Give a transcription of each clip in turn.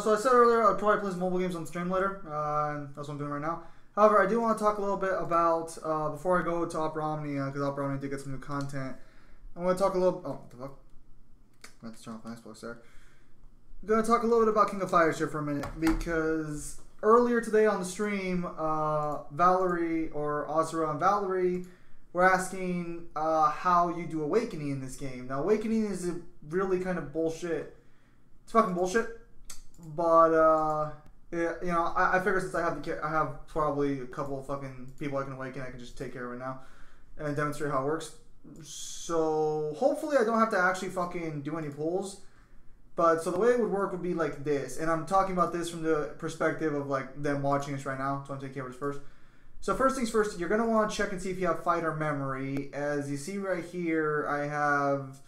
so I said earlier I'd probably play some mobile games on stream later, uh, and that's what I'm doing right now. However, I do want to talk a little bit about uh, before I go to Opera Omnia because Opera Omnia did get some new content. I want to talk a little. Oh, the fuck! Let's turn off my Xbox there. I'm gonna talk a little bit about King of Fighters here for a minute because earlier today on the stream, uh, Valerie or Azura and Valerie were asking uh, how you do Awakening in this game. Now, Awakening is a really kind of bullshit. It's fucking bullshit. But uh, yeah, you know, I, I figure since I have the I have probably a couple fucking people I can awaken, I can just take care of it now and demonstrate how it works. So hopefully, I don't have to actually fucking do any pulls. But so the way it would work would be like this, and I'm talking about this from the perspective of like them watching us right now. So I'm taking care of this first. So first things first, you're gonna want to check and see if you have fighter memory. As you see right here, I have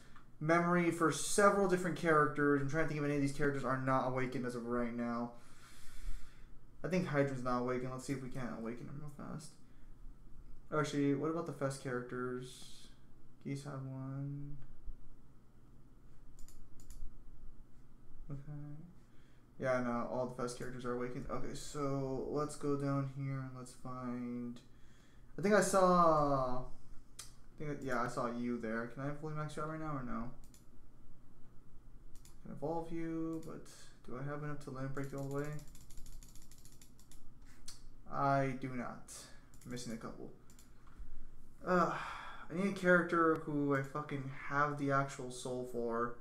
memory for several different characters. I'm trying to think if any of these characters are not awakened as of right now. I think Heidern's not awakened. Let's see if we can awaken him real fast. Oh, actually, what about the Fest characters? Geese have one. Okay. Yeah, no, all the Fest characters are awakened. Okay, so let's go down here and let's find. I think I saw. I think yeah, I saw you there. Can I fully max you out right now or no? I Can evolve you, but do I have enough to limit break the way? I do not. I'm missing a couple. Uh, I need a character who I fucking have the actual soul for.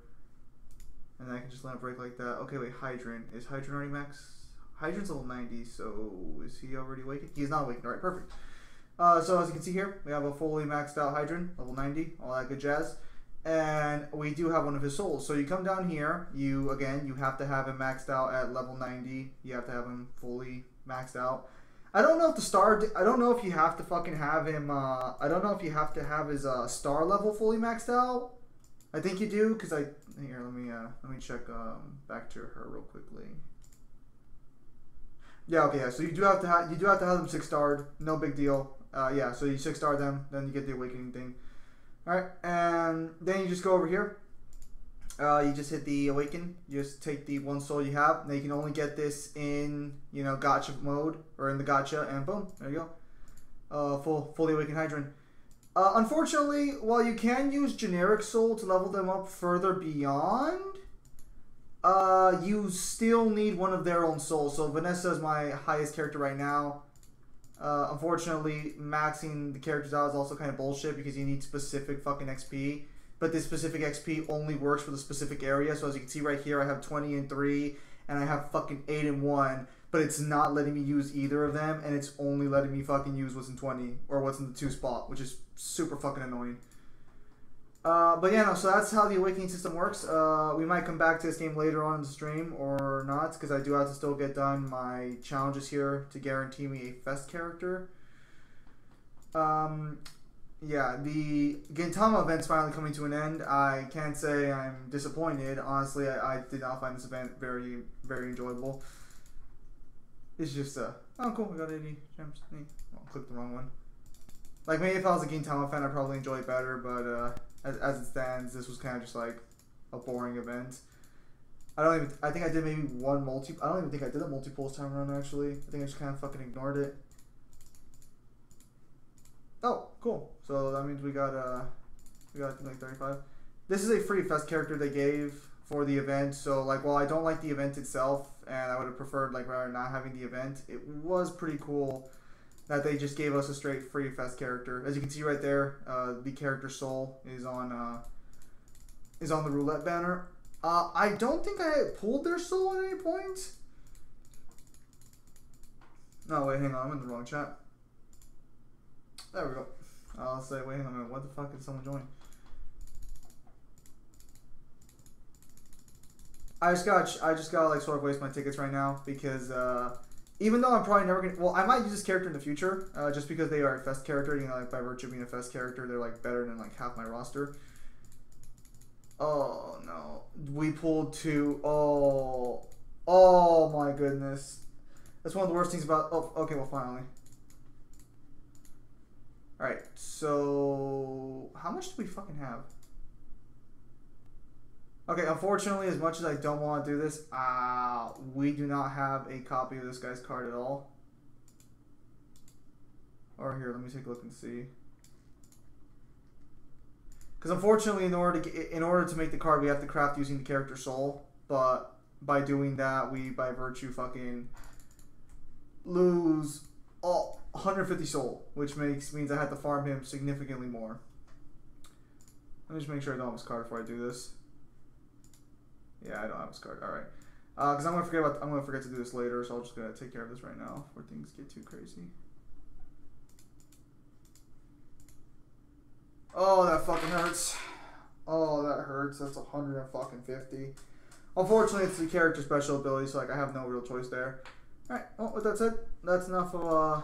And then I can just let it break like that. Okay, wait, Heidern. Is Heidern already max? Heidern's level 90, so is he already awakened? He's not awakened. Alright, perfect. Uh, so as you can see here, we have a fully maxed out Heidern, level 90, all that good jazz. And we do have one of his souls. So you come down here, you, again, you have to have him maxed out at level 90. You have to have him fully maxed out. I don't know if the star. I don't know if you have to fucking have him. Uh, I don't know if you have to have his uh, star level fully maxed out. I think you do because I here. Let me uh, let me check um, back to her real quickly. Yeah. Okay. Yeah. So you do have to have you do have to have them six starred. No big deal. Uh, yeah. So you six star them, then you get the awakening thing. All right, and then you just go over here. Uh, you just hit the awaken. You just take the one soul you have. Now you can only get this in you know gacha mode or in the gacha, and boom, there you go. Uh, full fully awakened Heidern. Uh, unfortunately, while you can use generic soul to level them up further beyond, uh, you still need one of their own souls. So Vanessa is my highest character right now. Uh, unfortunately, maxing the characters out is also kind of bullshit because you need specific fucking XP but this specific XP only works for the specific area. So as you can see right here, I have 20 and 3, and I have fucking 8 and 1, but it's not letting me use either of them, and it's only letting me fucking use what's in 20, or what's in the 2 spot, which is super fucking annoying. Uh, but yeah, no, so that's how the Awakening system works. Uh, we might come back to this game later on in the stream, or not, because I do have to still get done my challenges here to guarantee me a Fest character. Um, yeah, the Gintama event's finally coming to an end. I can't say I'm disappointed. Honestly, I, I did not find this event very, very enjoyable. It's just, uh, oh, cool, we got 80 gems. Neat. Well, clicked the wrong one. Like, maybe if I was a Gintama fan, I'd probably enjoy it better, but uh, as, as it stands, this was kind of just like a boring event. I don't even, I think I did maybe one multi, I don't even think I did a multi-pull this time around, actually. I think I just kind of fucking ignored it. Oh, cool. So that means we got uh we got like 35. This is a free fest character they gave for the event. So like while I don't like the event itself and I would have preferred like rather not having the event, it was pretty cool that they just gave us a straight free fest character. As you can see right there, uh, the character soul is on uh, is on the roulette banner. Uh, I don't think I pulled their soul at any point. No, wait, hang on. I'm in the wrong chat. There we go. I'll say, wait a minute, what the fuck did someone join? I just got, I just got like sort of waste my tickets right now because uh, even though I'm probably never gonna, well, I might use this character in the future uh, just because they are a fest character. You know, like by virtue of being a fest character, they're like better than like half my roster. Oh no, we pulled two. Oh, oh my goodness, that's one of the worst things about. Oh, okay, well finally. Alright, so how much do we fucking have? Okay, unfortunately, as much as I don't want to do this, uh, we do not have a copy of this guy's card at all. Or here, let me take a look and see. Because unfortunately, in order to get, in order to make the card, we have to craft using the character soul. But by doing that, we by virtue fucking lose all 150 soul, which makes means I have to farm him significantly more. Let me just make sure I don't have his card before I do this. Yeah, I don't have a card. All right, because uh, I'm gonna forget about I'm gonna forget to do this later, so I'm just gonna take care of this right now before things get too crazy. Oh, that fucking hurts. Oh, that hurts. That's 150. Unfortunately, it's the character special ability, so like I have no real choice there. Alright, well, with that said, that's enough of uh,